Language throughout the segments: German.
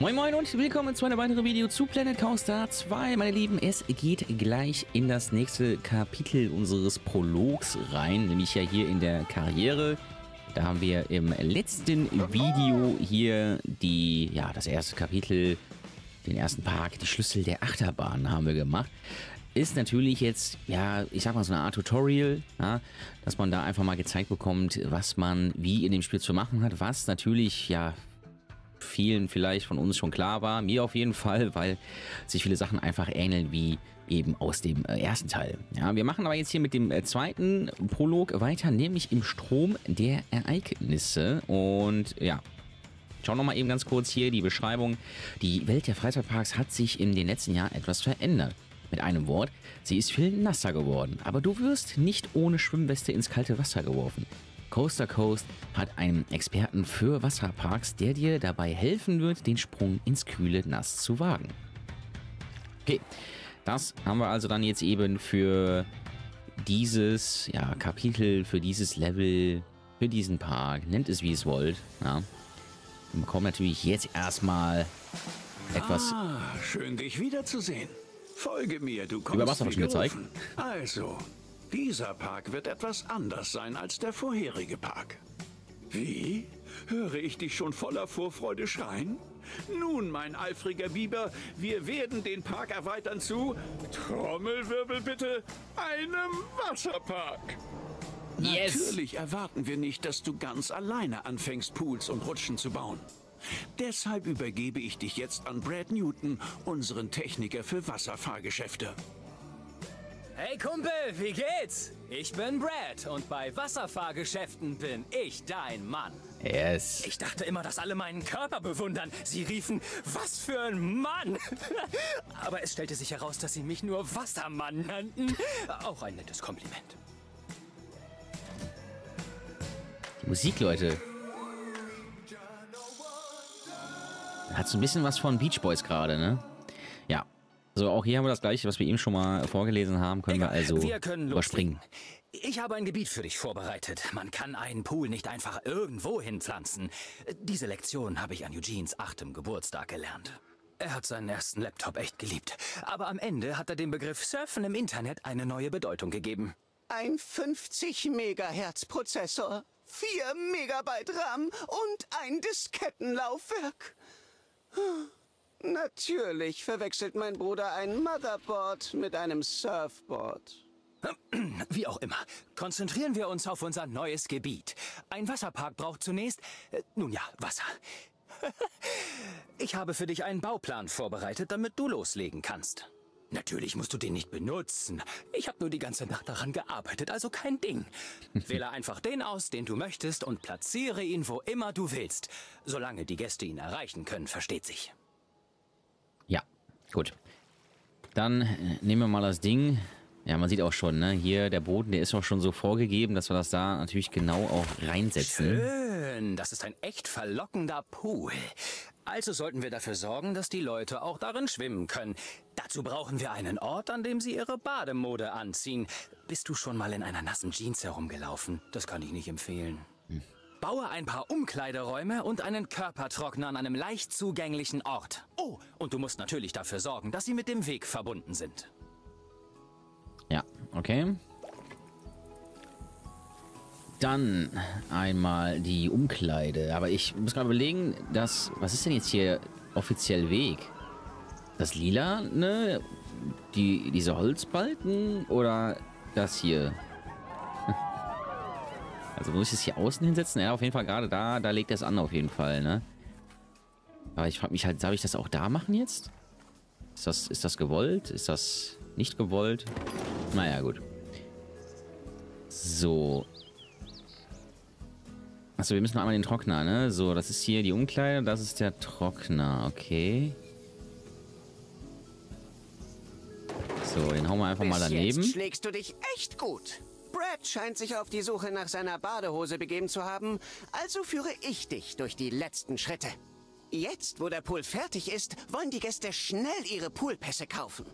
Moin Moin und willkommen zu einem weiteren Video zu Planet Coaster 2, meine Lieben. Es geht gleich in das nächste Kapitel unseres Prologs rein, nämlich ja hier in der Karriere. Da haben wir im letzten Video hier die, ja, das erste Kapitel, den ersten Park, die Schlüssel der Achterbahn haben wir gemacht. Ist natürlich jetzt, ja, ich sag mal so eine Art Tutorial, ja, dass man da einfach mal gezeigt bekommt, was man wie in dem Spiel zu machen hat, was natürlich, ja, vielen vielleicht von uns schon klar war, mir auf jeden Fall, weil sich viele Sachen einfach ähneln wie eben aus dem äh, ersten Teil. Ja, wir machen aber jetzt hier mit dem äh, zweiten Prolog weiter, nämlich im Strom der Ereignisse und ja, Schauen wir mal eben ganz kurz hier die Beschreibung. Die Welt der Freizeitparks hat sich in den letzten Jahren etwas verändert. Mit einem Wort, sie ist viel nasser geworden. Aber du wirst nicht ohne Schwimmweste ins kalte Wasser geworfen. Coaster Coast hat einen Experten für Wasserparks, der dir dabei helfen wird, den Sprung ins kühle Nass zu wagen. Okay, das haben wir also dann jetzt eben für dieses ja, Kapitel, für dieses Level, für diesen Park. Nennt es wie es wollt. Ja. Wir bekommen natürlich jetzt erstmal etwas. Ah, schön dich wiederzusehen. Folge mir, du kommst Über Wasser gezeigt. Also, dieser Park wird etwas anders sein als der vorherige Park. Wie? Höre ich dich schon voller Vorfreude schreien? Nun, mein eifriger Biber, wir werden den Park erweitern zu Trommelwirbel bitte, einem Wasserpark. Yes. Natürlich erwarten wir nicht, dass du ganz alleine anfängst, Pools und Rutschen zu bauen. Deshalb übergebe ich dich jetzt an Brad Newton, unseren Techniker für Wasserfahrgeschäfte. Hey Kumpel, wie geht's? Ich bin Brad und bei Wasserfahrgeschäften bin ich dein Mann. Yes. Ich dachte immer, dass alle meinen Körper bewundern. Sie riefen, was für ein Mann! Aber es stellte sich heraus, dass sie mich nur Wassermann nannten. Auch ein nettes Kompliment. Die Musik, Leute. Hat so ein bisschen was von Beach Boys gerade, ne? So, auch hier haben wir das gleiche, was wir eben schon mal vorgelesen haben, können wir Egal, also wir können überspringen. Ich habe ein Gebiet für dich vorbereitet. Man kann einen Pool nicht einfach irgendwo hinpflanzen. Diese Lektion habe ich an Eugenes achtem Geburtstag gelernt. Er hat seinen ersten Laptop echt geliebt. Aber am Ende hat er dem Begriff Surfen im Internet eine neue Bedeutung gegeben. Ein 50 Megahertz Prozessor, 4 Megabyte RAM und ein Diskettenlaufwerk. Natürlich verwechselt mein Bruder ein Motherboard mit einem Surfboard. Wie auch immer, konzentrieren wir uns auf unser neues Gebiet. Ein Wasserpark braucht zunächst, äh, nun ja, Wasser. Ich habe für dich einen Bauplan vorbereitet, damit du loslegen kannst. Natürlich musst du den nicht benutzen. Ich habe nur die ganze Nacht daran gearbeitet, also kein Ding. Wähle einfach den aus, den du möchtest und platziere ihn, wo immer du willst. Solange die Gäste ihn erreichen können, versteht sich. Gut. Dann äh, nehmen wir mal das Ding. Ja, man sieht auch schon, ne? Hier der Boden, der ist auch schon so vorgegeben, dass wir das da natürlich genau auch reinsetzen. Schön, das ist ein echt verlockender Pool. Also sollten wir dafür sorgen, dass die Leute auch darin schwimmen können. Dazu brauchen wir einen Ort, an dem sie ihre Bademode anziehen. Bist du schon mal in einer nassen Jeans herumgelaufen? Das kann ich nicht empfehlen. Baue ein paar Umkleideräume und einen Körpertrockner an einem leicht zugänglichen Ort. Oh, und du musst natürlich dafür sorgen, dass sie mit dem Weg verbunden sind. Ja, okay. Dann einmal die Umkleide. Aber ich muss gerade überlegen, dass. Was ist denn jetzt hier offiziell Weg? Das Lila, ne? Die, diese Holzbalken oder das hier? Also muss ich es hier außen hinsetzen? Ja, auf jeden Fall gerade da, da legt er es an auf jeden Fall, ne? Aber ich frage mich halt, darf ich das auch da machen jetzt? Ist das, ist das gewollt? Ist das nicht gewollt? Naja, gut. So. Achso, wir müssen noch einmal den Trockner, ne? So, das ist hier die Umkleide, das ist der Trockner, okay. So, den hauen wir einfach mal Bis daneben. jetzt schlägst du dich echt gut. Brad scheint sich auf die Suche nach seiner Badehose begeben zu haben, also führe ich dich durch die letzten Schritte. Jetzt, wo der Pool fertig ist, wollen die Gäste schnell ihre Poolpässe kaufen.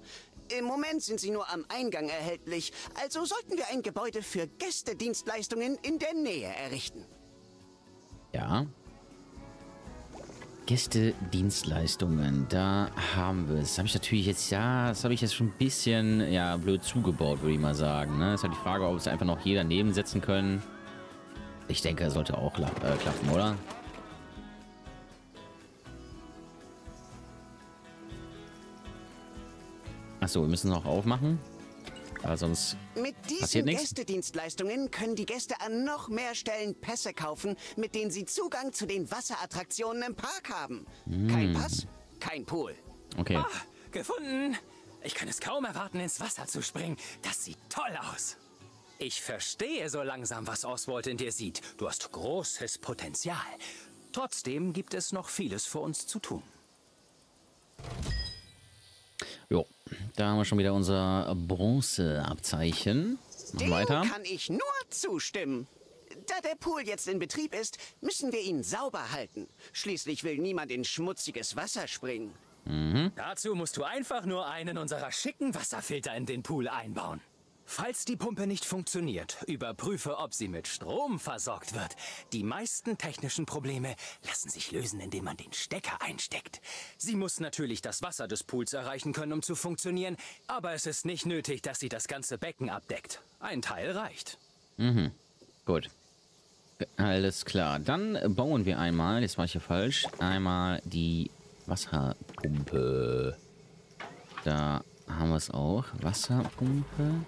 Im Moment sind sie nur am Eingang erhältlich, also sollten wir ein Gebäude für Gästedienstleistungen in der Nähe errichten. Ja. Gästedienstleistungen, da haben wir es. Habe ich natürlich jetzt, ja, das habe ich jetzt schon ein bisschen, ja, blöd zugebaut, würde ich mal sagen. Ne? ist halt die Frage, ob es einfach noch jeder nebensetzen können. Ich denke, sollte auch äh, klappen, oder? Achso, wir müssen es noch aufmachen. Aber sonst Mit diesen Gästedienstleistungen können die Gäste an noch mehr Stellen Pässe kaufen, mit denen sie Zugang zu den Wasserattraktionen im Park haben. Mm. Kein Pass, kein Pool. Okay. Ah, gefunden. Ich kann es kaum erwarten, ins Wasser zu springen. Das sieht toll aus. Ich verstehe so langsam, was Oswald in dir sieht. Du hast großes Potenzial. Trotzdem gibt es noch vieles für uns zu tun. Da haben wir schon wieder unser Bronzeabzeichen. Dem weiter. kann ich nur zustimmen. Da der Pool jetzt in Betrieb ist, müssen wir ihn sauber halten. Schließlich will niemand in schmutziges Wasser springen. Mhm. Dazu musst du einfach nur einen unserer schicken Wasserfilter in den Pool einbauen. Falls die Pumpe nicht funktioniert, überprüfe, ob sie mit Strom versorgt wird. Die meisten technischen Probleme lassen sich lösen, indem man den Stecker einsteckt. Sie muss natürlich das Wasser des Pools erreichen können, um zu funktionieren, aber es ist nicht nötig, dass sie das ganze Becken abdeckt. Ein Teil reicht. Mhm. Gut. Alles klar. Dann bauen wir einmal, jetzt war ich hier falsch, einmal die Wasserpumpe. Da haben wir es auch. Wasserpumpe.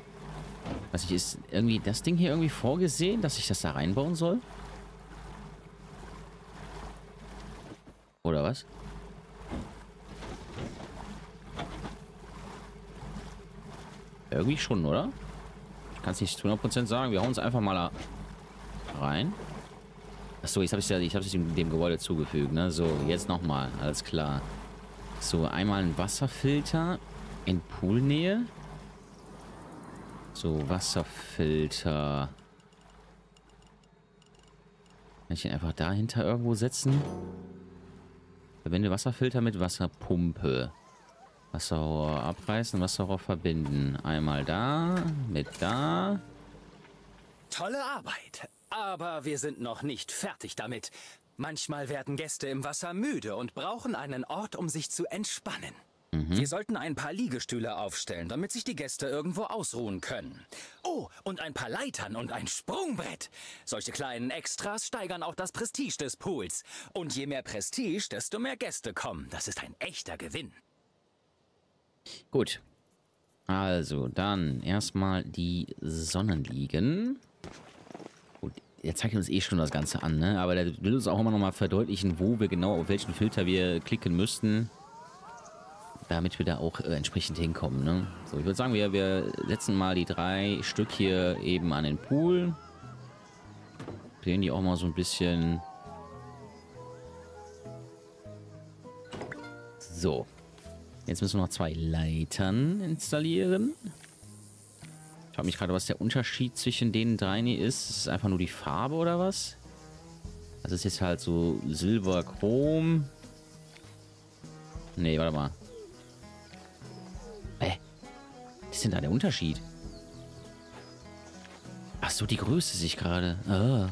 Was ich ist irgendwie das Ding hier irgendwie vorgesehen, dass ich das da reinbauen soll? Oder was? Irgendwie schon, oder? Ich kann es nicht zu 100% sagen. Wir hauen uns einfach mal rein. Achso, jetzt habe ich es dem, dem Gebäude zugefügt, ne? So, jetzt nochmal. Alles klar. So, einmal ein Wasserfilter in Poolnähe. So, Wasserfilter. Kann ich ihn einfach dahinter irgendwo setzen? Verbinde Wasserfilter mit Wasserpumpe. Wasserrohr abreißen, Wasserrohr verbinden. Einmal da, mit da. Tolle Arbeit. Aber wir sind noch nicht fertig damit. Manchmal werden Gäste im Wasser müde und brauchen einen Ort, um sich zu entspannen. Mhm. Wir sollten ein paar Liegestühle aufstellen, damit sich die Gäste irgendwo ausruhen können. Oh, und ein paar Leitern und ein Sprungbrett. Solche kleinen Extras steigern auch das Prestige des Pools. Und je mehr Prestige, desto mehr Gäste kommen. Das ist ein echter Gewinn. Gut. Also, dann erstmal die Sonnenliegen. Gut, er zeigt uns eh schon das Ganze an, ne? Aber der will uns auch immer noch mal verdeutlichen, wo wir genau, auf welchen Filter wir klicken müssten damit wir da auch äh, entsprechend hinkommen. Ne? So, ich würde sagen, wir, wir setzen mal die drei Stück hier eben an den Pool. Drehen die auch mal so ein bisschen. So. Jetzt müssen wir noch zwei Leitern installieren. Ich frage mich gerade, was der Unterschied zwischen den dreien ist. Ist es einfach nur die Farbe oder was? Das ist jetzt halt so Silber, Chrom. Nee, warte mal. Was ist denn da der Unterschied? Ach so, die Größe sich gerade. Ah.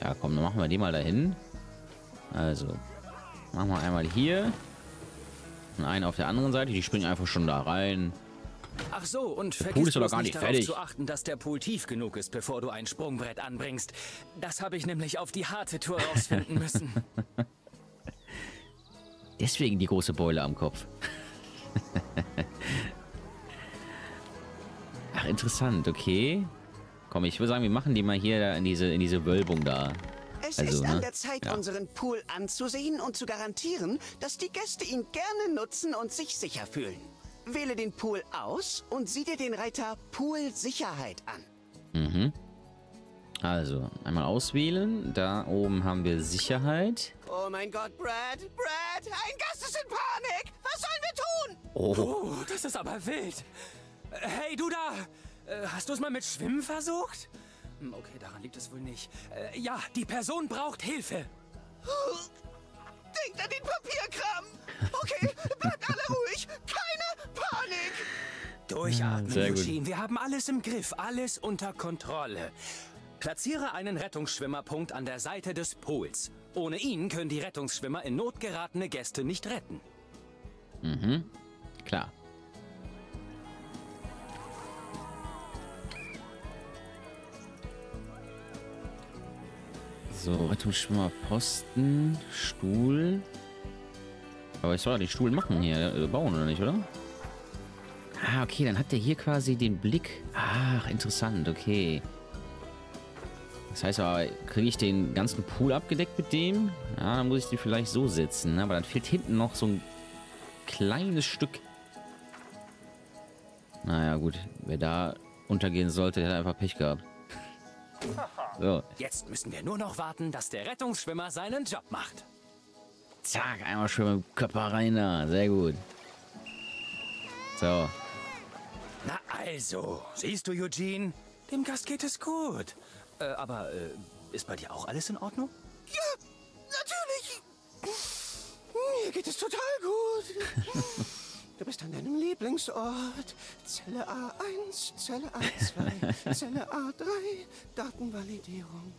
Ja, komm, dann machen wir die mal dahin. Also, machen wir einmal hier. Und einen auf der anderen Seite. Die springen einfach schon da rein. Ach so, und der vergiss bloß nicht, nicht darauf fertig. zu achten, dass der Pool tief genug ist, bevor du ein Sprungbrett anbringst. Das habe ich nämlich auf die harte Tour rausfinden müssen. Deswegen die große Beule am Kopf. Interessant, okay. Komm, ich würde sagen, wir machen die mal hier in diese, in diese Wölbung da. Es also, ist an ne? der Zeit, ja. unseren Pool anzusehen und zu garantieren, dass die Gäste ihn gerne nutzen und sich sicher fühlen. Wähle den Pool aus und sieh dir den Reiter Pool Sicherheit an. Mhm. Also, einmal auswählen. Da oben haben wir Sicherheit. Oh mein Gott, Brad! Brad! Ein Gast ist in Panik! Was sollen wir tun? Oh, oh das ist aber wild. Hey, du da! Äh, hast du es mal mit Schwimmen versucht? Hm, okay, daran liegt es wohl nicht. Äh, ja, die Person braucht Hilfe. Denkt an den Papierkram! Okay, bleibt alle ruhig! Keine Panik! Durchatmen, Eugene. Wir haben alles im Griff, alles unter Kontrolle. Platziere einen Rettungsschwimmerpunkt an der Seite des Pools. Ohne ihn können die Rettungsschwimmer in Not geratene Gäste nicht retten. Mhm. Klar. So, Rettungsschwimmerposten, Stuhl. Aber ich soll ja den Stuhl machen hier, äh, bauen, oder nicht, oder? Ah, okay, dann hat der hier quasi den Blick. Ach, interessant, okay. Das heißt aber, kriege ich den ganzen Pool abgedeckt mit dem? Ja, dann muss ich den vielleicht so setzen. Ne? Aber dann fehlt hinten noch so ein kleines Stück. Naja, gut. Wer da untergehen sollte, der hat einfach Pech gehabt. So, Jetzt müssen wir nur noch warten, dass der Rettungsschwimmer seinen Job macht. zack, einmal schön mit dem Körper rein da. Sehr gut. So, Na also, siehst du, Eugene? Dem Gast geht es gut. Äh, aber äh, ist bei dir auch alles in Ordnung? Ja, natürlich. Mir geht es total gut. Du bist an deinem Lieblingsort. Zelle A1, Zelle A2, Zelle A3, Datenvalidierung.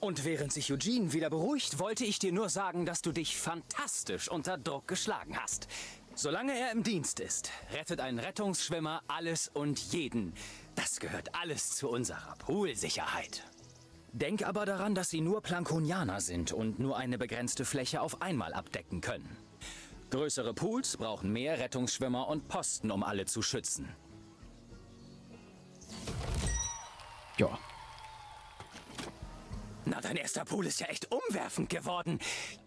Und während sich Eugene wieder beruhigt, wollte ich dir nur sagen, dass du dich fantastisch unter Druck geschlagen hast. Solange er im Dienst ist, rettet ein Rettungsschwimmer alles und jeden. Das gehört alles zu unserer Poolsicherheit. Denk aber daran, dass sie nur Plankonianer sind und nur eine begrenzte Fläche auf einmal abdecken können. Größere Pools brauchen mehr Rettungsschwimmer und Posten, um alle zu schützen. ja. Na, dein erster Pool ist ja echt umwerfend geworden.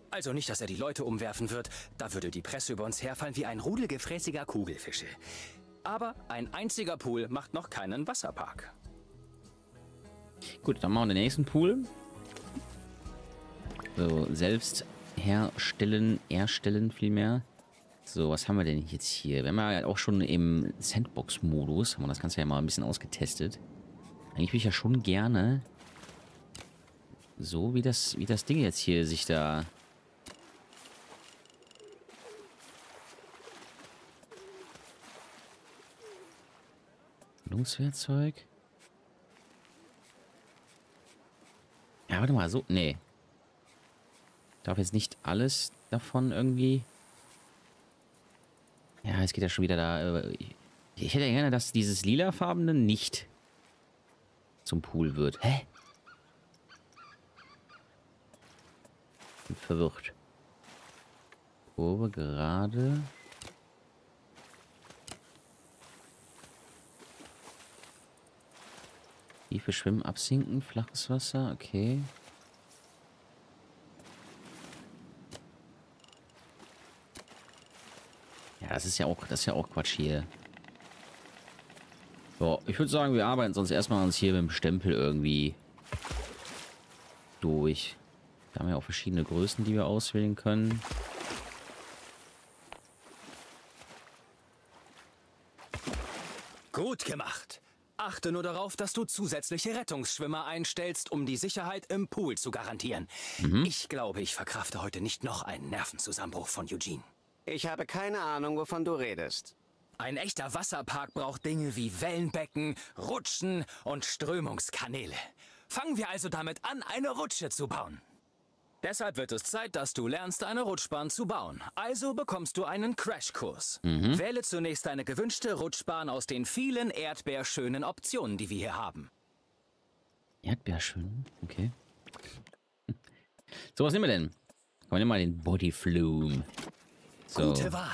Also nicht, dass er die Leute umwerfen wird. Da würde die Presse über uns herfallen wie ein Rudel gefräßiger Kugelfische. Aber ein einziger Pool macht noch keinen Wasserpark. Gut, dann machen wir den nächsten Pool. So, selbst herstellen, erstellen vielmehr. So, was haben wir denn jetzt hier? Wir haben ja auch schon im Sandbox-Modus, haben wir das Ganze ja mal ein bisschen ausgetestet. Eigentlich würde ich ja schon gerne so wie das, wie das Ding jetzt hier sich da... Lungswerkzeug. Ja, warte mal, so. Nee. Darf jetzt nicht alles davon irgendwie. Ja, es geht ja schon wieder da. äh, Ich, hätte gerne, dass dieses lilafarbene nicht zum Pool wird. Hä? Bin verwirrt. Kurve gerade. Tiefe Schwimmen absinken, flaches Wasser, okay. Ja, das ist ja auch, das ist ja auch Quatsch hier. So, ich würde sagen, wir arbeiten sonst erstmal uns hier mit dem Stempel irgendwie durch. Wir haben ja auch verschiedene Größen, die wir auswählen können. Gut gemacht. Achte nur darauf, dass du zusätzliche Rettungsschwimmer einstellst, um die Sicherheit im Pool zu garantieren. Ich glaube, ich verkrafte heute nicht noch einen Nervenzusammenbruch von Eugene. Ich habe keine Ahnung, wovon du redest. Ein echter Wasserpark braucht Dinge wie Wellenbecken, Rutschen und Strömungskanäle. Fangen wir also damit an, eine Rutsche zu bauen. Deshalb wird es Zeit, dass du lernst, eine Rutschbahn zu bauen. Also bekommst du einen Crashkurs. Wähle zunächst eine gewünschte Rutschbahn aus den vielen erdbeerschönen Optionen, die wir hier haben. Erdbeerschön, okay. So, was nehmen wir denn? Komm, wir nehmen mal den Body Flume. So. Gute Wahl.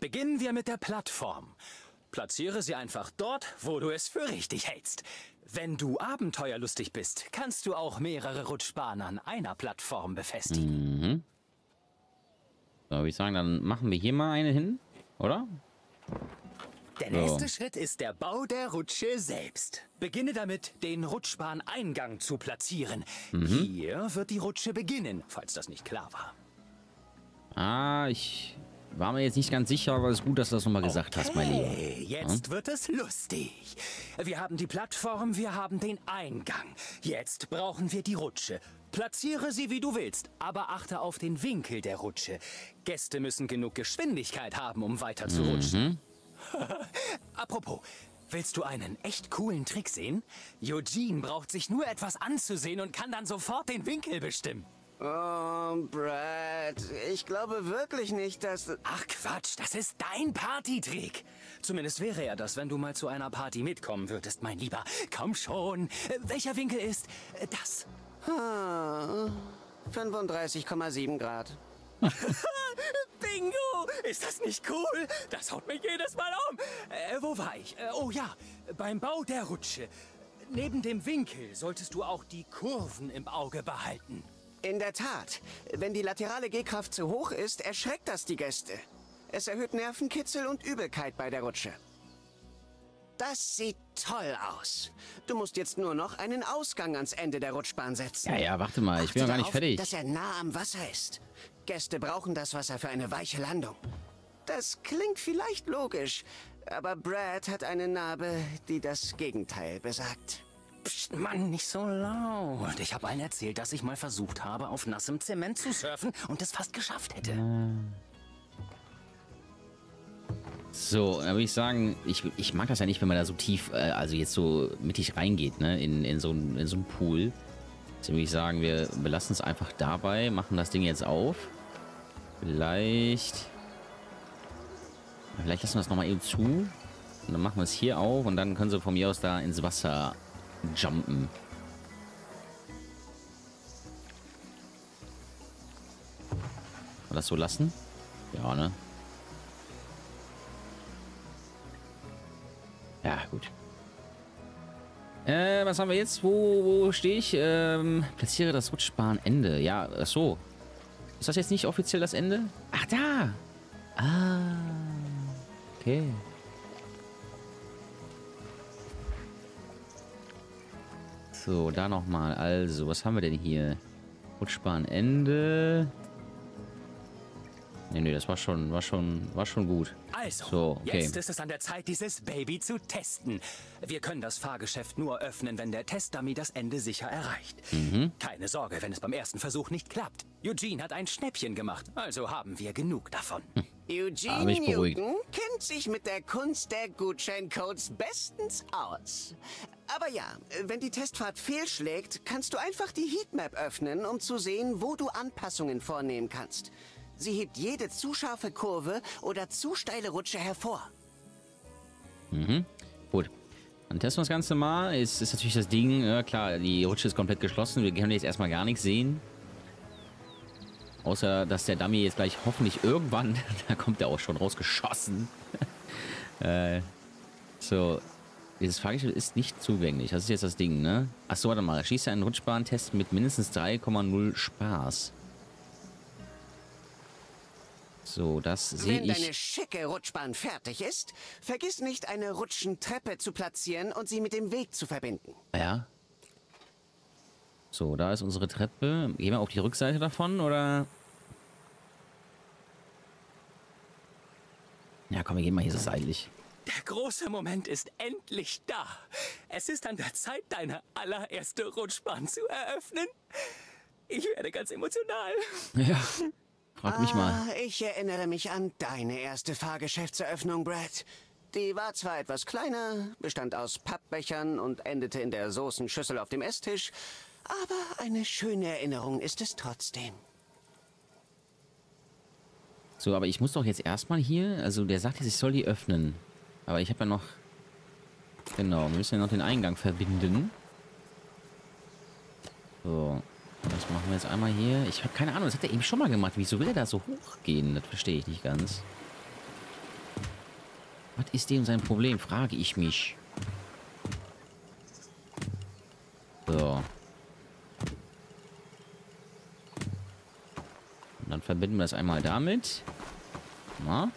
Beginnen wir mit der Plattform. Platziere sie einfach dort, wo du es für richtig hältst. Wenn du abenteuerlustig bist, kannst du auch mehrere Rutschbahnen an einer Plattform befestigen. So, würde ich sagen, dann machen wir hier mal eine hin, oder? Der So. nächste Schritt ist der Bau der Rutsche selbst. Beginne damit, den Rutschbahneingang zu platzieren. Hier wird die Rutsche beginnen, falls das nicht klar war. Ah, ich war mir jetzt nicht ganz sicher, aber es ist gut, dass du das nochmal gesagt hast, mein Lieber. Jetzt wird es lustig. Wir haben die Plattform, wir haben den Eingang. Jetzt brauchen wir die Rutsche. Platziere sie, wie du willst, aber achte auf den Winkel der Rutsche. Gäste müssen genug Geschwindigkeit haben, um weiter zu rutschen. Apropos, Willst du einen echt coolen Trick sehen? Eugene braucht sich nur etwas anzusehen und kann dann sofort den Winkel bestimmen. Oh, Brad, ich glaube wirklich nicht, dass... Ach Quatsch, das ist dein Partytrick. Zumindest wäre er das, wenn du mal zu einer Party mitkommen würdest, mein Lieber. Komm schon. Welcher Winkel ist das? Ah, 35,7 Grad. Bingo! Ist das nicht cool? Das haut mich jedes Mal um. Äh, wo war ich? Äh, oh ja, beim Bau der Rutsche. Neben dem Winkel solltest du auch die Kurven im Auge behalten. In der Tat, wenn die laterale G-Kraft zu hoch ist, erschreckt das die Gäste. Es erhöht Nervenkitzel und Übelkeit bei der Rutsche. Das sieht toll aus. Du musst jetzt nur noch einen Ausgang ans Ende der Rutschbahn setzen. Ja, ja, warte mal, ich Achte bin noch gar nicht darauf, fertig. dass er nah am Wasser ist. Gäste brauchen das Wasser für eine weiche Landung. Das klingt vielleicht logisch, aber Brad hat eine Narbe, die das Gegenteil besagt. Psst, Mann, nicht so laut. Ich habe allen erzählt, dass ich mal versucht habe, auf nassem Zement zu surfen und es fast geschafft hätte. So, dann würde ich sagen, ich, ich mag das ja nicht, wenn man da so tief, äh, also jetzt so mittig reingeht, ne, in, in, so, ein- in so einen Pool. Deswegen würde ich sagen, wir belassen es einfach dabei, machen das Ding jetzt auf. Vielleicht. Vielleicht lassen wir es nochmal eben zu. Und dann machen wir es hier auf und dann können sie von mir aus da ins Wasser jumpen. wir das so lassen? Ja, ne? Ja, gut. Äh, was haben wir jetzt? Wo, wo stehe ich? Ähm, platziere das Rutschbahnende. Ja, ach so. Ist das jetzt nicht offiziell das Ende? Ach, da! Ah. Okay. So, da nochmal. Also, was haben wir denn hier? Rutschbahnende. Nee, nee, das war schon, war schon, war schon gut. Also, So, okay. jetzt ist es an der Zeit, dieses Baby zu testen. Wir können das Fahrgeschäft nur öffnen, wenn der Testdummy das Ende sicher erreicht. Mhm. Keine Sorge, wenn es beim ersten Versuch nicht klappt. Eugene hat ein Schnäppchen gemacht, also haben wir genug davon. Hm. Eugene Ah. Newton kennt sich mit der Kunst der Gutscheincodes bestens aus. Aber ja, wenn die Testfahrt fehlschlägt, kannst du einfach die Heatmap öffnen, um zu sehen, wo du Anpassungen vornehmen kannst. Sie hebt jede zu scharfe Kurve oder zu steile Rutsche hervor. Gut. Dann testen wir das Ganze mal. Ist, ist natürlich das Ding, ja klar, die Rutsche ist komplett geschlossen. Wir können jetzt erstmal gar nichts sehen. Außer, dass der Dummy jetzt gleich hoffentlich irgendwann, da kommt er auch schon rausgeschossen. äh, so, dieses Fahrgeschäft ist nicht zugänglich. Das ist jetzt das Ding, ne? Achso, warte mal. Schießt einen Rutschbahntest mit mindestens 3,0 Spaß. So, das sehe Wenn deine ich. schicke Rutschbahn fertig ist, vergiss nicht, eine Rutschentreppe zu platzieren und sie mit dem Weg zu verbinden. Ja. So, da ist unsere Treppe. Gehen wir auf die Rückseite davon, oder? Ja, komm, wir gehen mal hier so seitlich. Der große Moment ist endlich da. Es ist an der Zeit, deine allererste Rutschbahn zu eröffnen. Ich werde ganz emotional. Ja. Frag mich mal. Ah, ich erinnere mich an deine erste Fahrgeschäftseröffnung, Brad. Die war zwar etwas kleiner, bestand aus Pappbechern und endete in der Soßenschüssel auf dem Esstisch, aber eine schöne Erinnerung ist es trotzdem. So, aber ich muss doch jetzt erstmal hier. Also, der sagt jetzt, ich soll die öffnen. Aber ich habe ja noch. Genau, wir müssen ja noch den Eingang verbinden. So. Das machen wir jetzt einmal hier. Ich habe keine Ahnung, das hat er eben schon mal gemacht. Wieso will er da so hochgehen? Das verstehe ich nicht ganz. Was ist dem sein Problem? Frage ich mich. So. Und dann verbinden wir das einmal damit. Na?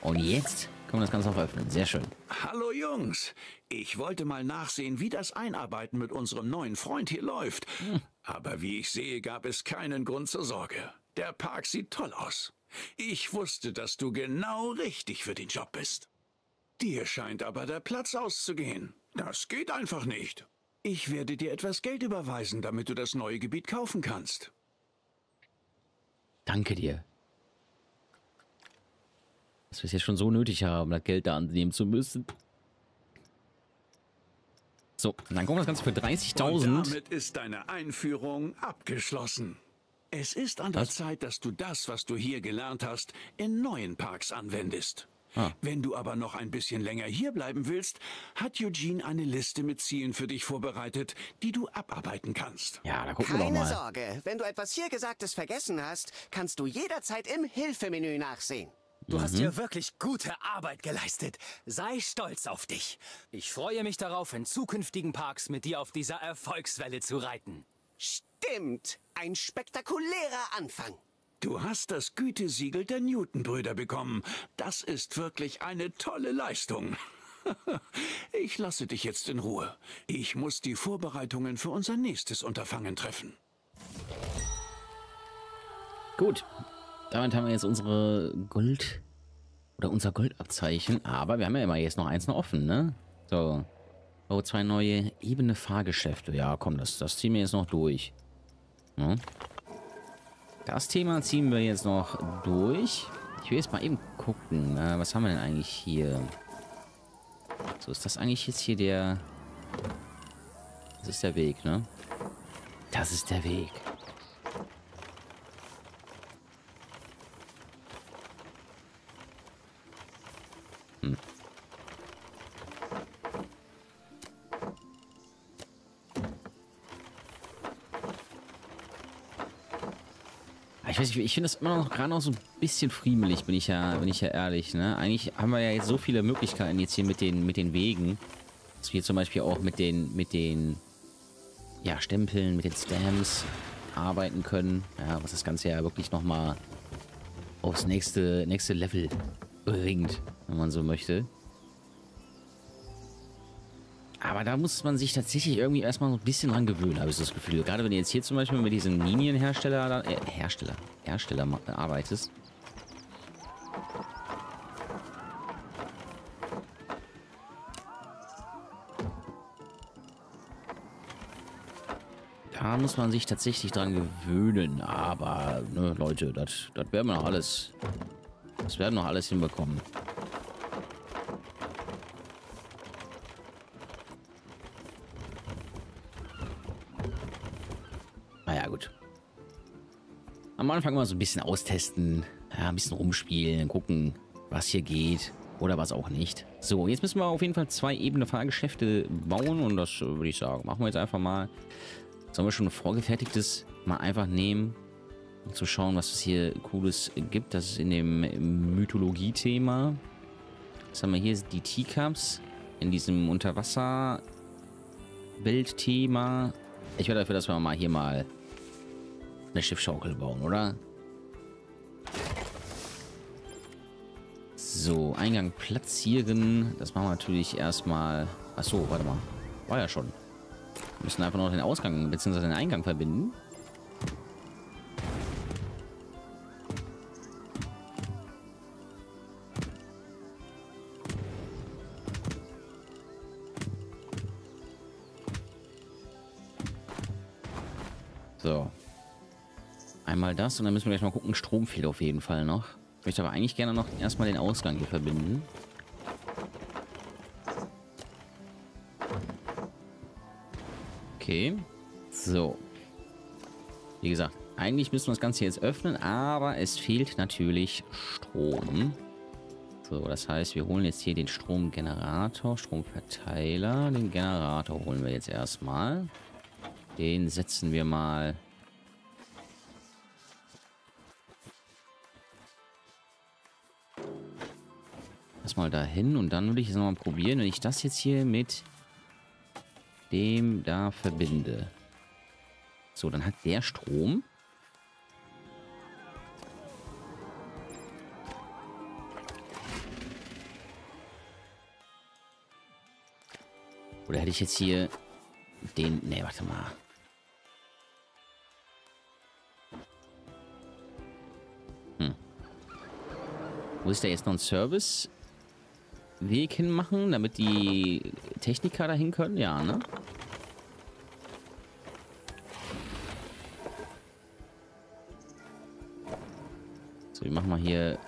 Und jetzt können wir das Ganze auch öffnen. Sehr schön. Hallo Jungs, ich wollte mal nachsehen, wie das Einarbeiten mit unserem neuen Freund hier läuft. Aber wie ich sehe, gab es keinen Grund zur Sorge. Der Park sieht toll aus. Ich wusste, dass du genau richtig für den Job bist. Dir scheint aber der Platz auszugehen. Das geht einfach nicht. Ich werde dir etwas Geld überweisen, damit du das neue Gebiet kaufen kannst. Danke dir. Dass wir es jetzt schon so nötig haben, das Geld da annehmen zu müssen. So, dann kommt das Ganze für Und 30.000. damit ist deine Einführung abgeschlossen. Es ist an der Was? Zeit, dass du das, was du hier gelernt hast, in neuen Parks anwendest. Ah. Wenn du aber noch ein bisschen länger hier bleiben willst, hat Eugene eine Liste mit Zielen für dich vorbereitet, die du abarbeiten kannst. Ja, da gucken wir doch Keine mal. Sorge, wenn du etwas hier Gesagtes vergessen hast, kannst du jederzeit im Hilfemenü nachsehen. Du Mhm. hast hier wirklich gute Arbeit geleistet. Sei stolz auf dich. Ich freue mich darauf, in zukünftigen Parks mit dir auf dieser Erfolgswelle zu reiten. Stimmt, ein spektakulärer Anfang. Du hast das Gütesiegel der Newton-Brüder bekommen. Das ist wirklich eine tolle Leistung. Ich lasse dich jetzt in Ruhe. Ich muss die Vorbereitungen für unser nächstes Unterfangen treffen. Gut. Damit haben wir jetzt unsere Gold oder unser Goldabzeichen. Aber wir haben ja immer jetzt noch eins noch offen, ne? So. Oh, zwei neue ebene Fahrgeschäfte. Ja, komm, das, das ziehen wir jetzt noch durch. Ne? Das Thema ziehen wir jetzt noch durch. Ich will jetzt mal eben gucken. Äh, was haben wir denn eigentlich hier? So, ist das eigentlich jetzt hier der... Das ist der Weg, ne? Das ist der Weg. Ah, Ich weiß nicht, ich finde das immer noch gerade noch so ein bisschen friemelig, bin ich ja, bin ich ja ehrlich, ne? Eigentlich haben wir ja jetzt so viele Möglichkeiten jetzt hier mit den, mit den Wegen, dass wir zum Beispiel auch mit den, mit den, ja, Stempeln, mit den Stamps arbeiten können, ja, was das Ganze ja wirklich nochmal aufs nächste, nächste Level bringt, wenn man so möchte. Aber da muss man sich tatsächlich irgendwie erstmal so ein bisschen dran gewöhnen, habe ich das Gefühl. Gerade wenn du jetzt hier zum Beispiel mit diesem Linienhersteller, äh, Hersteller, Hersteller arbeitest. Da muss man sich tatsächlich dran gewöhnen. Aber, ne, Leute, das werden wir noch alles. Das werden wir noch alles hinbekommen. Am Anfang mal so ein bisschen austesten, ja, ein bisschen rumspielen, gucken, was hier geht oder was auch nicht. So, jetzt müssen wir auf jeden Fall zwei ebene Fahrgeschäfte bauen und das äh, würde ich sagen, machen wir jetzt einfach mal. Sollen wir schon ein vorgefertigtes mal einfach nehmen, um zu schauen, was es hier Cooles gibt. Das ist in dem Mythologie-Thema. Was haben wir hier? Die Teacups in diesem Unterwasser-Welt-Thema. Ich wäre dafür, dass wir mal hier mal eine Schiffschaukel bauen, oder? So, Eingang platzieren. Das machen wir natürlich erstmal. Achso, warte mal. War ja schon. Wir müssen einfach noch den Ausgang bzw. den Eingang verbinden. So. Einmal das und dann müssen wir gleich mal gucken. Strom fehlt auf jeden Fall noch. Ich möchte aber eigentlich gerne noch erstmal den Ausgang hier verbinden. Okay. So. Wie gesagt, eigentlich müssen wir das Ganze jetzt öffnen, aber es fehlt natürlich Strom. So, das heißt, wir holen jetzt hier den Stromgenerator, Stromverteiler. Den Generator holen wir jetzt erstmal. Den setzen wir mal erstmal dahin und dann würde ich es nochmal probieren, wenn ich das jetzt hier mit dem da verbinde. So, dann hat der Strom. Oder hätte ich jetzt hier den... Ne, warte mal. Hm. Muss ich da jetzt noch einen Service Weg hinmachen, damit die Techniker dahin können? Ja, ne? So, wir machen mal hier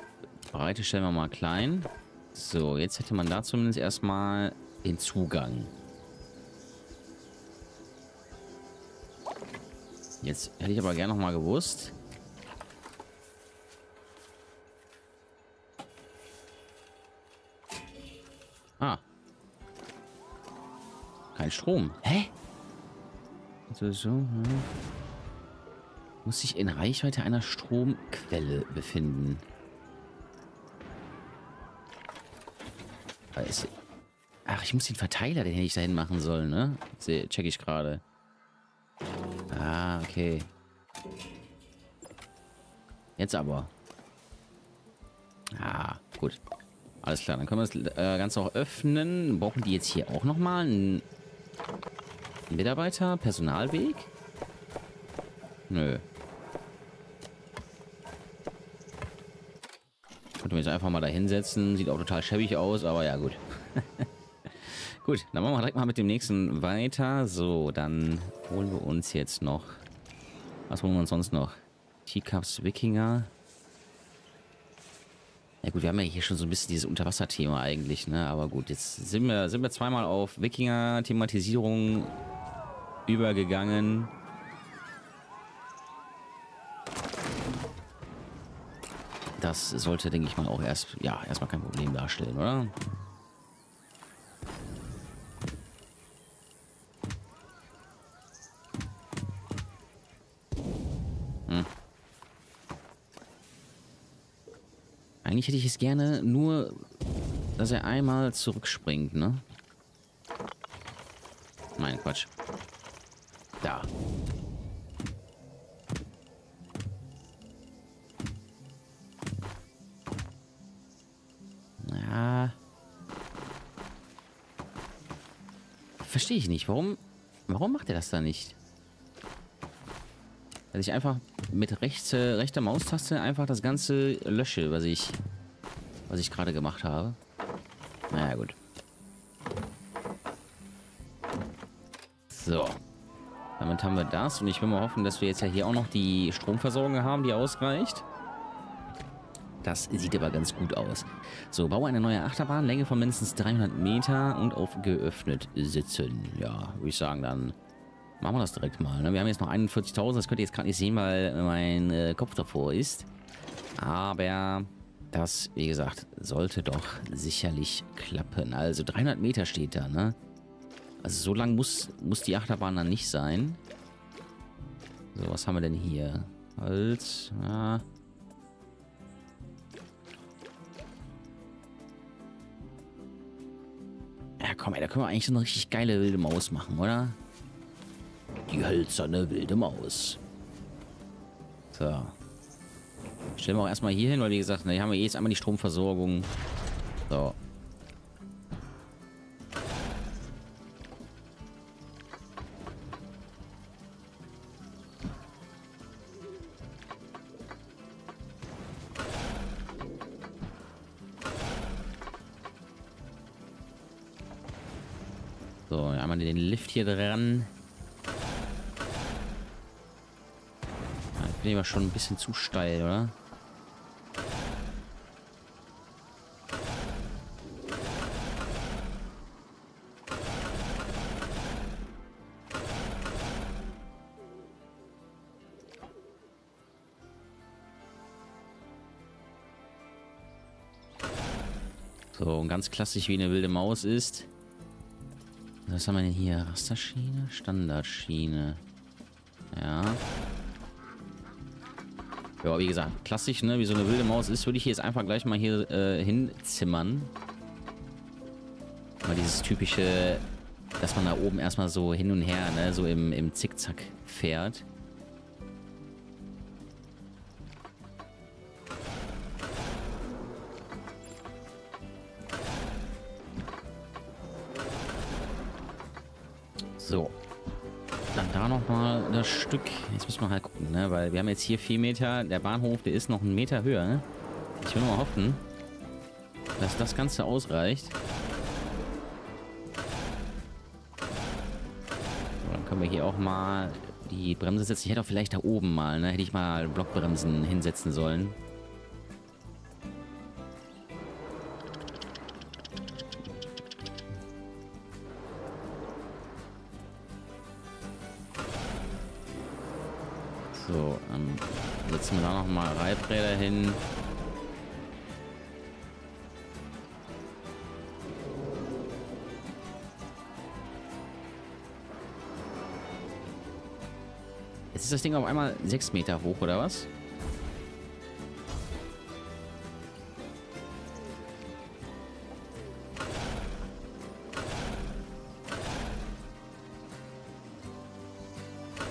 Breite stellen wir mal klein. So, jetzt hätte man da zumindest erstmal den Zugang. Jetzt hätte ich aber gerne nochmal gewusst, Kein Strom. Hä? Also so, hm. Muss sich in Reichweite einer Stromquelle befinden. Ach, ich muss den Verteiler, den hätte ich dahin machen sollen, ne? Check ich gerade. Ah, okay. Jetzt aber. Ah, gut. Alles klar, dann können wir das äh, Ganze auch öffnen. Brauchen die jetzt hier auch nochmal einen Mitarbeiter? Personalweg? Nö. Könnten wir jetzt einfach mal da hinsetzen. Sieht auch total schäbig aus, aber ja, gut. gut, dann machen wir direkt mal mit dem nächsten weiter. So, dann holen wir uns jetzt noch... Was holen wir uns sonst noch? Teacups Wikinger. Ja gut, wir haben ja hier schon so ein bisschen dieses Unterwasserthema eigentlich, ne? Aber gut, jetzt sind wir, sind wir zweimal auf Wikinger-Thematisierung übergegangen. Das sollte, denke ich mal, auch erst, ja, erstmal kein Problem darstellen, oder? Hm. Eigentlich hätte ich es gerne nur, dass er einmal zurückspringt, ne? Nein, Quatsch. Da. Verstehe ich nicht. Warum, warum macht er das da nicht? Dass ich einfach mit rechts, äh, rechter Maustaste einfach das Ganze lösche, was ich, was ich gerade gemacht habe. Naja, gut. So. Damit haben wir das. Und ich will mal hoffen, dass wir jetzt ja hier auch noch die Stromversorgung haben, die ausreicht. Das sieht aber ganz gut aus. So, baue eine neue Achterbahn, Länge von mindestens 300 Meter und auf geöffnet sitzen. Ja, würde ich sagen, dann machen wir das direkt mal. Ne? Wir haben jetzt noch 41.000, das könnt ihr jetzt gerade nicht sehen, weil mein äh, Kopf davor ist. Aber das, wie gesagt, sollte doch sicherlich klappen. Also 300 Meter steht da, ne? Also so lang muss, muss die Achterbahn dann nicht sein. So, was haben wir denn hier? Holz, ja... Ja, komm, ey, da können wir eigentlich so eine richtig geile wilde Maus machen, oder? Die hölzerne wilde Maus. So. Stellen wir auch erstmal hier hin, weil wie gesagt, ne, hier haben wir jetzt einmal die Stromversorgung. So. So, hier dran. Ich bin aber schon ein bisschen zu steil, oder? So, ganz klassisch wie eine wilde Maus ist. Was haben wir denn hier? Rasterschiene? Standardschiene. Ja. Ja, wie gesagt, klassisch, ne? Wie so eine wilde Maus ist, würde ich jetzt einfach gleich mal hier äh, hinzimmern. Mal dieses typische, dass man da oben erstmal so hin und her, ne? So im, im Zickzack fährt. So. Dann da nochmal das Stück. Jetzt müssen wir halt gucken, ne? Weil wir haben jetzt hier vier Meter. Der Bahnhof, der ist noch einen Meter höher, ne? Ich will mal hoffen, dass das Ganze ausreicht. So, dann können wir hier auch mal die Bremse setzen. Ich hätte auch vielleicht da oben mal, ne? Hätte ich mal Blockbremsen hinsetzen sollen. Reibräder hin. Jetzt ist das Ding auf einmal 6 Meter hoch, oder was?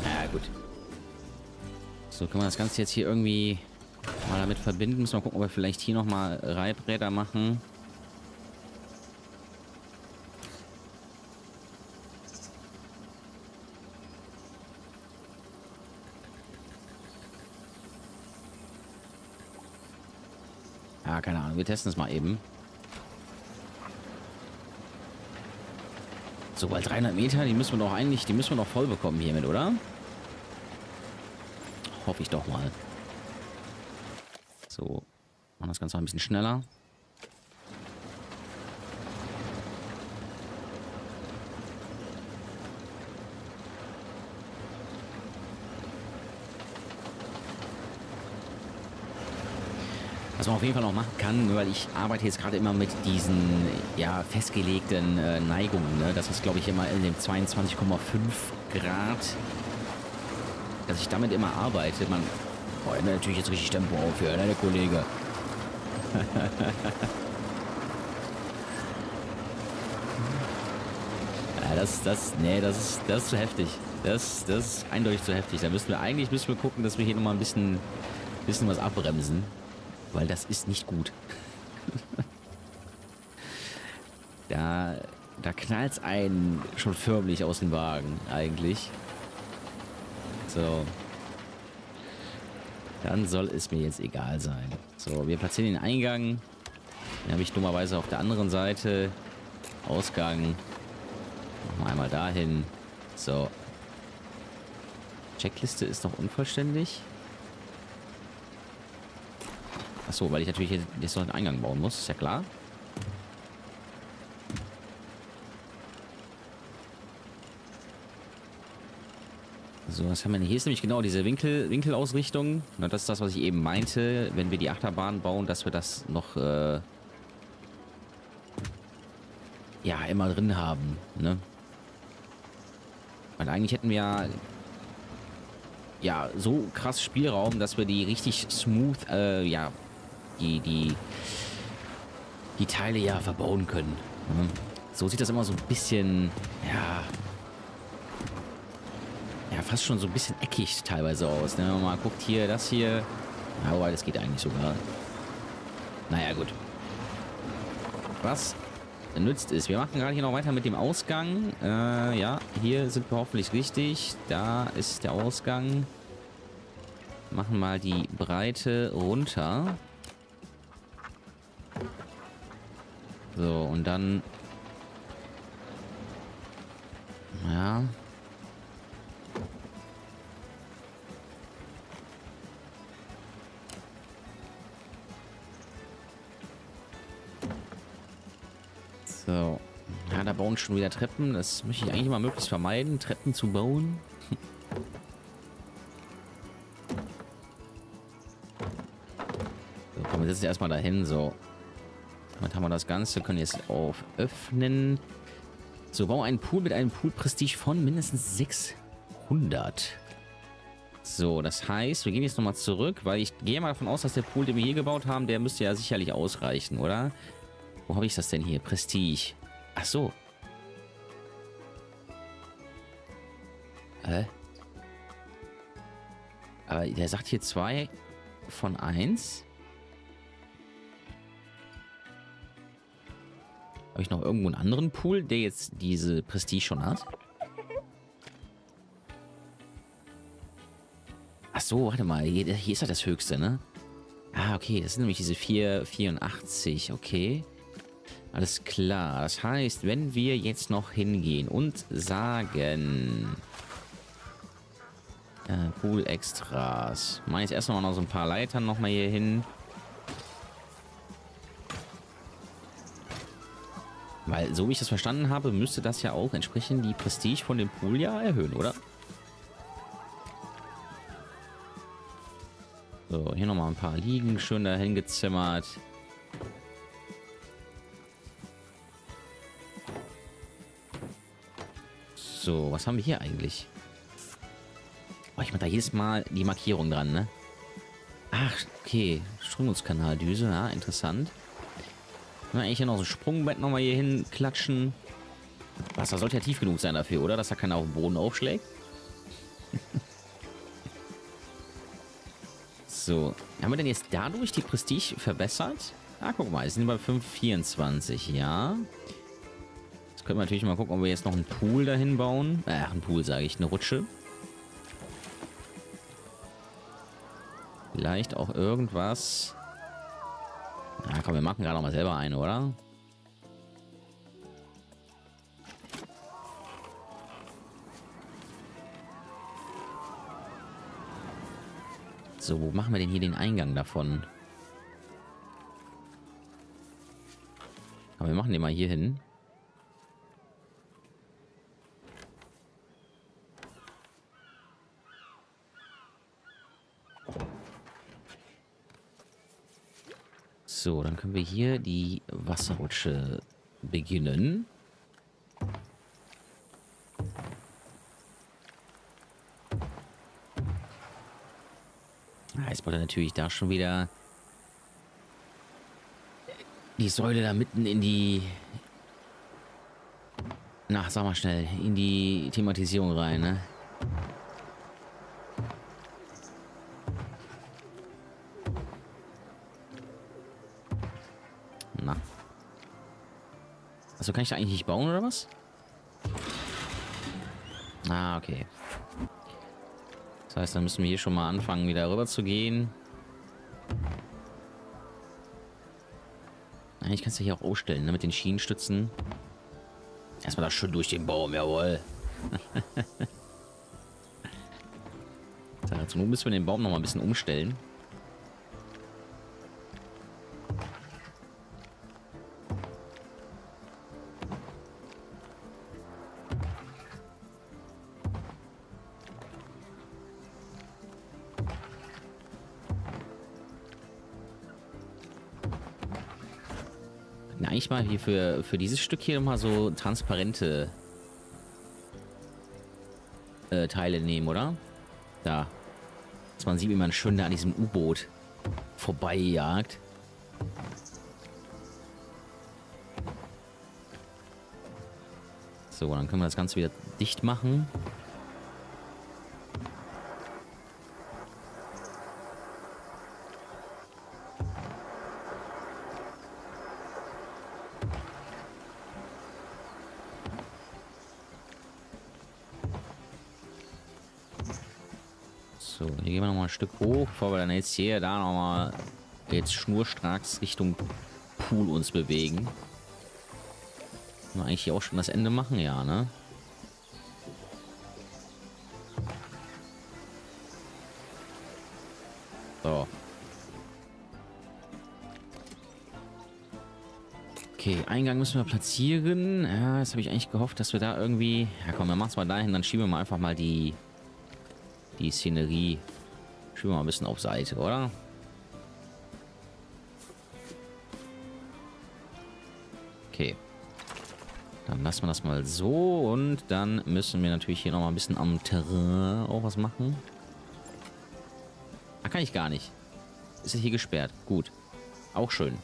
Ja, gut. So, können wir das Ganze jetzt hier irgendwie mal damit verbinden. Müssen wir gucken, ob wir vielleicht hier nochmal Reibräder machen. Ja, keine Ahnung. Wir testen es mal eben. So, weil 300 Meter, die müssen wir doch eigentlich, die müssen wir doch voll bekommen hiermit, oder? Hoffe ich doch mal. So, machen das Ganze mal ein bisschen schneller. Was man auf jeden Fall noch machen kann, weil ich arbeite jetzt gerade immer mit diesen ja, festgelegten äh, Neigungen. Ne? Das ist, glaube ich, immer in dem 22,5 Grad, dass ich damit immer arbeite. Man oh, natürlich jetzt richtig Tempo auf hier, ne, der Kollege. ja, das, das, nee, das ist, das ist zu heftig. Das, das ist eindeutig zu heftig. Da müssen wir eigentlich müssen wir gucken, dass wir hier nochmal ein bisschen, bisschen was abbremsen. Weil das ist nicht gut. da da knallt es einen schon förmlich aus dem Wagen, eigentlich. So. Dann soll es mir jetzt egal sein. So, wir platzieren den Eingang. Den habe ich dummerweise auf der anderen Seite. Ausgang. Wir einmal dahin. So. Checkliste ist noch unvollständig. Achso, weil ich natürlich jetzt noch einen Eingang bauen muss, ist ja klar. So, was haben wir denn? Hier ist nämlich genau diese Winkel, Winkelausrichtung. Na, das ist das, was ich eben meinte, wenn wir die Achterbahn bauen, dass wir das noch äh, ja immer drin haben. Ne? Weil eigentlich hätten wir ja, ja so krass Spielraum, dass wir die richtig smooth, äh, ja, die, die, die Teile ja verbauen können. Ne? So sieht das immer so ein bisschen, ja, ja, fast schon so ein bisschen eckig teilweise aus. Ne? Wenn man mal guckt hier, das hier. Ja, wobei, das geht eigentlich sogar. Naja, gut. Was nützt es? Wir machen gerade hier noch weiter mit dem Ausgang. Äh, ja, hier sind wir hoffentlich richtig. Da ist der Ausgang. Machen mal die Breite runter. So, und dann... Ja, So. Ja, da bauen schon wieder Treppen. Das möchte ich eigentlich mal möglichst vermeiden, Treppen zu bauen. so, komm, wir setzen erstmal dahin. So. Damit haben wir das Ganze. Können jetzt auf öffnen. So, bauen einen Pool mit einem Pool-Prestige von mindestens 600. So, das heißt, wir gehen jetzt nochmal zurück, weil ich gehe mal davon aus, dass der Pool, den wir hier gebaut haben, der müsste ja sicherlich ausreichen, oder? Wo habe ich das denn hier? Prestige. Ach so. Hä? Aber der sagt hier zwei von eins. Habe ich noch irgendwo einen anderen Pool, der jetzt diese Prestige schon hat? Ach so, warte mal. Hier, hier ist ja das höchste, ne? Ah, okay. Das sind nämlich diese 484. Okay. Alles klar. Das heißt, wenn wir jetzt noch hingehen und sagen... Äh, Pool Extras. Mal jetzt erstmal noch so ein paar Leitern nochmal hier hin. Weil, so wie ich das verstanden habe, müsste das ja auch entsprechend die Prestige von dem Pool ja erhöhen, oder? So, hier nochmal ein paar Liegen schön dahin gezimmert. So, was haben wir hier eigentlich? Oh, ich mache da jedes Mal die Markierung dran, ne? Ach, okay. Strömungskanaldüse, ja, interessant. Können wir eigentlich hier noch so ein Sprungbett nochmal hier hin klatschen? Wasser sollte ja tief genug sein dafür, oder? Dass da keiner auf den Boden aufschlägt. so. Haben wir denn jetzt dadurch die Prestige verbessert? Ah, guck mal, jetzt sind wir bei 5,24, ja. Jetzt können wir natürlich mal gucken, ob wir jetzt noch einen Pool dahin bauen. Äh, ein Pool, sage ich, eine Rutsche. Vielleicht auch irgendwas. Ja, komm, wir machen gerade noch mal selber eine, oder? So, wo machen wir denn hier den Eingang davon? Aber wir machen den mal hier hin. So, dann können wir hier die Wasserrutsche beginnen. Ah, jetzt wollte natürlich da schon wieder die Säule da mitten in die... Na, sag mal schnell, in die Thematisierung rein, ne? Also kann ich da eigentlich nicht bauen, oder was? Ah, okay. Das heißt, dann müssen wir hier schon mal anfangen, wieder rüber zu gehen. Eigentlich kannst du hier auch ausstellen, ne? Mit den Schienenstützen. Erstmal da schön durch den Baum, jawohl. so, zum müssen wir den Baum noch mal ein bisschen umstellen. Eigentlich mal hier für, für dieses Stück hier mal so transparente äh, Teile nehmen, oder? Da. Dass man sieht, wie man schön da an diesem U-Boot vorbeijagt. So, dann können wir das Ganze wieder dicht machen. So, hier gehen wir noch mal ein Stück hoch, bevor wir dann jetzt hier, da noch mal jetzt schnurstracks Richtung Pool uns bewegen. Können wir eigentlich hier auch schon das Ende machen? Ja, ne? So. Okay, Eingang müssen wir platzieren. Ja, jetzt habe ich eigentlich gehofft, dass wir da irgendwie... Ja komm, wir machen es mal dahin, dann schieben wir mal einfach mal die die Szenerie schieben wir mal ein bisschen auf Seite, oder? Okay. Dann lassen wir das mal so und dann müssen wir natürlich hier noch mal ein bisschen am Terrain auch was machen. Ah, kann ich gar nicht. Ist ja hier gesperrt. Gut. Auch schön.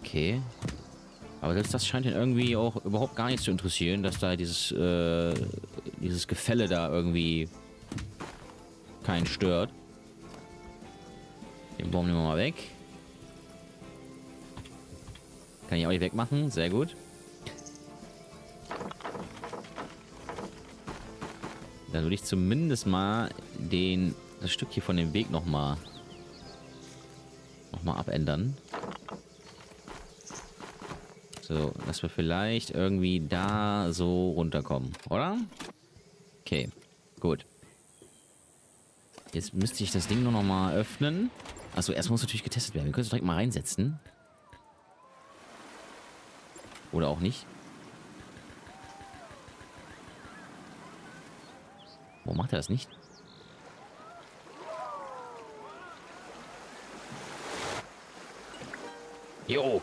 Okay. Aber selbst das scheint ihn irgendwie auch überhaupt gar nicht zu interessieren, dass da dieses, äh, dieses Gefälle da irgendwie keinen stört. Den Baum nehmen wir mal weg. Kann ich auch nicht wegmachen. Sehr gut. Dann würde ich zumindest mal den, das Stück hier von dem Weg nochmal noch mal abändern. So, dass wir vielleicht irgendwie da so runterkommen, oder? Okay, gut. Jetzt müsste ich das Ding nur noch mal öffnen. Achso, erst muss natürlich getestet werden. Wir können es direkt mal reinsetzen. Oder auch nicht. Warum macht er das nicht? Jo.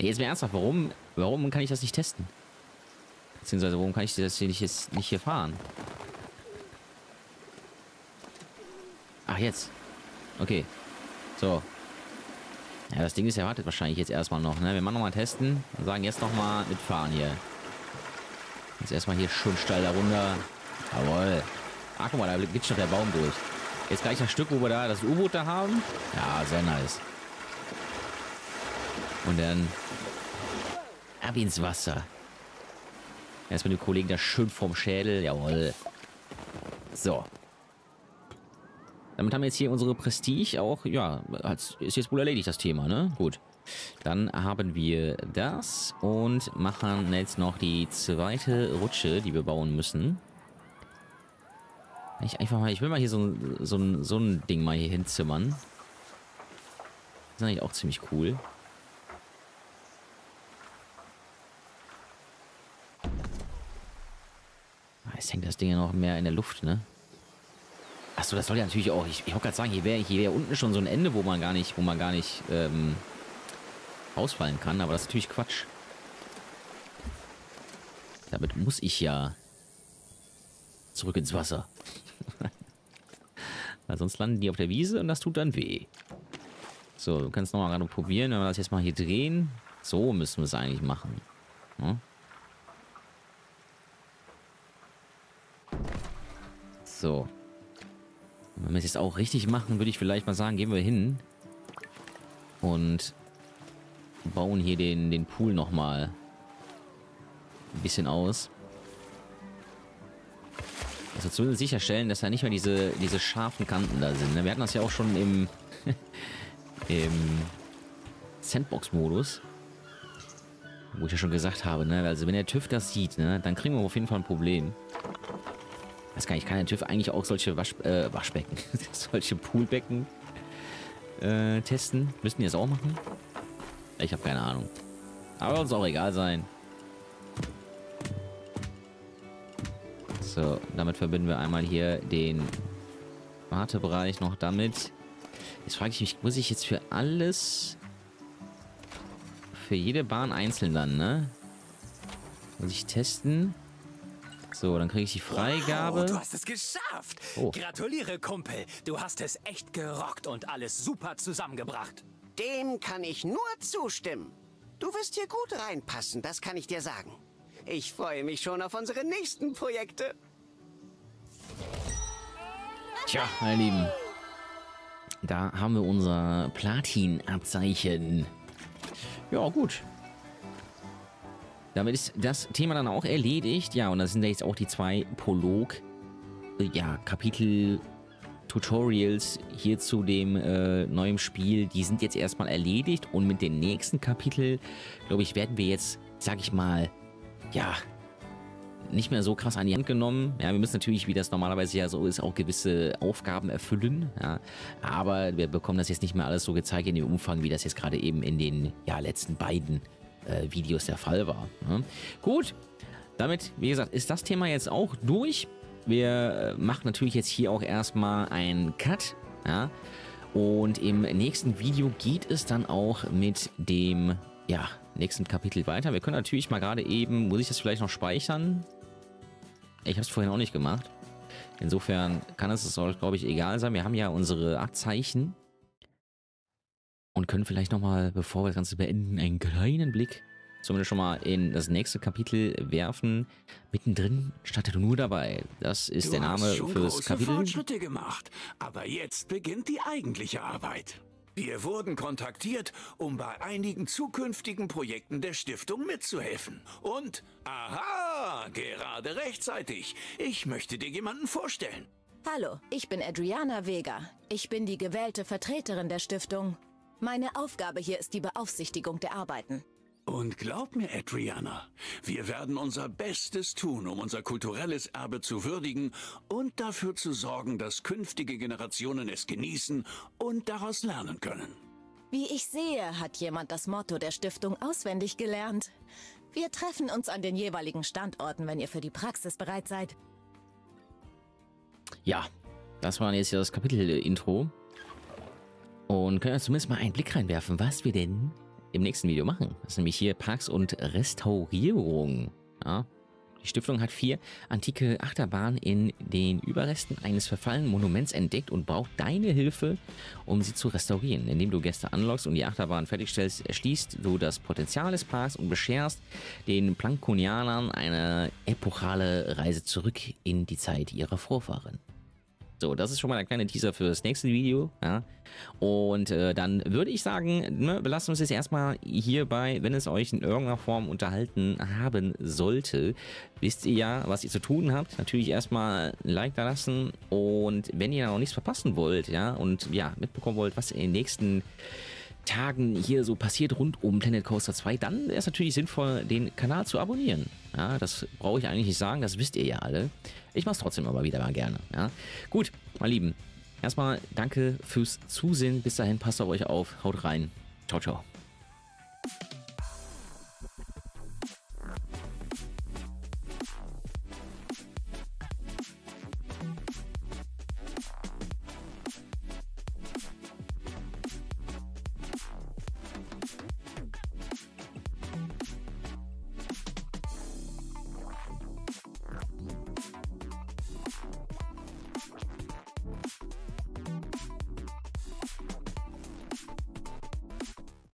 Nee, jetzt mal ernsthaft, warum, warum kann ich das nicht testen? Beziehungsweise, warum kann ich das hier nicht, nicht hier fahren? Ach, jetzt. Okay. So. Ja, das Ding ist erwartet wahrscheinlich jetzt erstmal noch, ne? Wir machen nochmal testen und sagen jetzt nochmal mitfahren hier. Jetzt erstmal hier schön steil da runter. Jawohl. Ach, guck mal, da geht schon der Baum durch. Jetzt gleich das Stück, wo wir da das U-Boot da haben. Ja, sehr nice. Und dann ab ins Wasser. Erstmal den Kollegen da schön vom Schädel. Jawohl. So. Damit haben wir jetzt hier unsere Prestige auch, ja, ist jetzt wohl erledigt, das Thema, ne? Gut. Dann haben wir das und machen jetzt noch die zweite Rutsche, die wir bauen müssen. Ich einfach mal, ich will mal hier so, so, so ein Ding mal hier hinzimmern. Das ist eigentlich auch ziemlich cool. Jetzt hängt das Ding ja noch mehr in der Luft, ne? Achso, das soll ja natürlich auch. Ich, ich wollte gerade sagen, hier wäre hier wär unten schon so ein Ende, wo man gar nicht, wo man gar nicht ähm, ausfallen kann, aber das ist natürlich Quatsch. Damit muss ich ja zurück ins Wasser. Weil sonst landen die auf der Wiese und das tut dann weh. So, du kannst nochmal gerade probieren, wenn wir das jetzt mal hier drehen. So müssen wir es eigentlich machen. Ja? So. Wenn wir es jetzt auch richtig machen, würde ich vielleicht mal sagen, gehen wir hin und bauen hier den, den Pool nochmal ein bisschen aus. Also zumindest sicherstellen, dass da nicht mehr diese, diese scharfen Kanten da sind. Ne? Wir hatten das ja auch schon im, im Sandbox-Modus. Wo ich ja schon gesagt habe, ne? Also wenn der TÜV das sieht, ne, dann kriegen wir auf jeden Fall ein Problem. Weiß gar nicht, kann der TÜV eigentlich auch solche Wasch, äh, Waschbecken, solche Poolbecken äh, testen? Müssten die das auch machen? Ich habe keine Ahnung. Aber uns auch egal sein. So, damit verbinden wir einmal hier den Wartebereich noch damit. Jetzt frage ich mich, muss ich jetzt für alles... Für jede Bahn einzeln dann, ne? Muss ich testen? So, dann kriege ich die Freigabe. Wow, du hast es geschafft. Oh. Gratuliere, Kumpel. Du hast es echt gerockt und alles super zusammengebracht. Dem kann ich nur zustimmen. Du wirst hier gut reinpassen, das kann ich dir sagen. Ich freue mich schon auf unsere nächsten Projekte. Tja, meine Lieben. Da haben wir unser Platin-Abzeichen. Ja, gut. Damit ist das Thema dann auch erledigt. Ja, und das sind ja jetzt auch die zwei Prolog, äh, ja, Kapitel Tutorials hier zu dem äh, neuen Spiel, die sind jetzt erstmal erledigt und mit den nächsten Kapitel, glaube ich, werden wir jetzt, sag ich mal, ja, nicht mehr so krass an die Hand genommen. Ja, wir müssen natürlich, wie das normalerweise ja so ist, auch gewisse Aufgaben erfüllen. Ja, aber wir bekommen das jetzt nicht mehr alles so gezeigt in dem Umfang, wie das jetzt gerade eben in den ja, letzten beiden äh, Videos der Fall war. Ne? Gut, damit, wie gesagt, ist das Thema jetzt auch durch. Wir äh, machen natürlich jetzt hier auch erstmal einen Cut. Ja? Und im nächsten Video geht es dann auch mit dem ja, nächsten Kapitel weiter. Wir können natürlich mal gerade eben, muss ich das vielleicht noch speichern? Ich habe es vorhin auch nicht gemacht. Insofern kann es, glaube ich, egal sein. Wir haben ja unsere Abzeichen und können vielleicht nochmal, bevor wir das Ganze beenden, einen kleinen Blick zumindest schon mal in das nächste Kapitel werfen. Mittendrin startet nur dabei. Das ist Du der Name hast schon fürs große Kapitel. Fortschritte gemacht, aber jetzt beginnt die eigentliche Arbeit. Wir wurden kontaktiert, um bei einigen zukünftigen Projekten der Stiftung mitzuhelfen. Und, aha, gerade rechtzeitig. Ich möchte dir jemanden vorstellen. Hallo, ich bin Adriana Vega. Ich bin die gewählte Vertreterin der Stiftung. Meine Aufgabe hier ist die Beaufsichtigung der Arbeiten. Und glaub mir, Adriana, wir werden unser Bestes tun, um unser kulturelles Erbe zu würdigen und dafür zu sorgen, dass künftige Generationen es genießen und daraus lernen können. Wie ich sehe, hat jemand das Motto der Stiftung auswendig gelernt. Wir treffen uns an den jeweiligen Standorten, wenn ihr für die Praxis bereit seid. Ja, das war jetzt ja das Kapitel-Intro. Und können wir zumindest mal einen Blick reinwerfen, was wir denn im nächsten Video machen. Das ist nämlich hier Parks und Restaurierung. Ja, die Stiftung hat vier antike Achterbahnen in den Überresten eines verfallenen Monuments entdeckt und braucht deine Hilfe, um sie zu restaurieren. Indem du Gäste anlockst und die Achterbahn fertigstellst, erschließt du das Potenzial des Parks und bescherst den Plankonianern eine epochale Reise zurück in die Zeit ihrer Vorfahren. So, das ist schon mal der kleine Teaser für das nächste Video. Ja. Und äh, dann würde ich sagen, ne, belassen wir uns jetzt erstmal hierbei, wenn es euch in irgendeiner Form unterhalten haben sollte. Wisst ihr ja, was ihr zu tun habt. Natürlich erstmal ein Like da lassen. Und wenn ihr noch nichts verpassen wollt, ja, und ja, mitbekommen wollt, was in den nächsten Tagen hier so passiert rund um Planet Coaster 2, dann wäre es natürlich sinnvoll, den Kanal zu abonnieren. Ja, das brauche ich eigentlich nicht sagen, das wisst ihr ja alle. Ich mache es trotzdem aber wieder mal gerne. Ja. Gut, meine Lieben, erstmal danke fürs Zusehen. Bis dahin, passt auf euch auf, haut rein. Ciao, ciao.